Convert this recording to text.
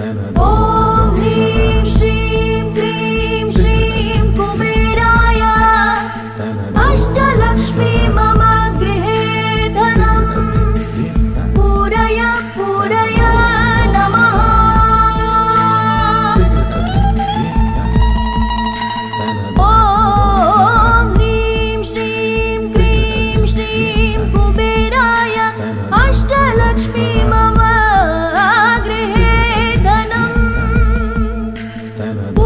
ॐ ह्रीं श्रीं क्रीं श्रीं कुबेराय अष्टलक्ष्मी मम गृहे धनम् पूरय पूरय नमः ॐ म्रीं श्रीं क्रीं श्रीं कुबेराय अष्टलक्ष्मी मम na na